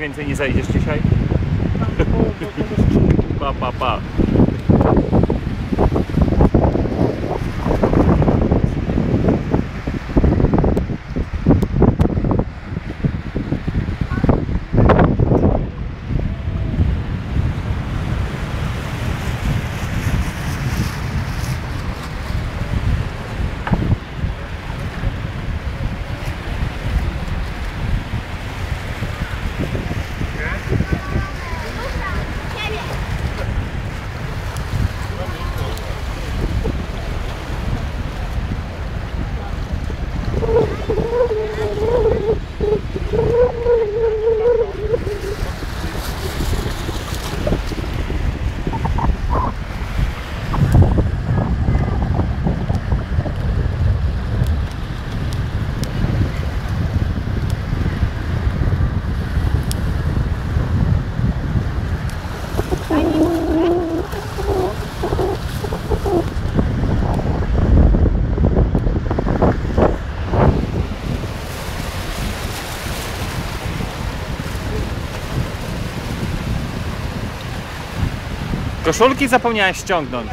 więcej nie zajdziesz dzisiaj? Pa, pa, pa. Koszulki zapomniałeś ściągnąć.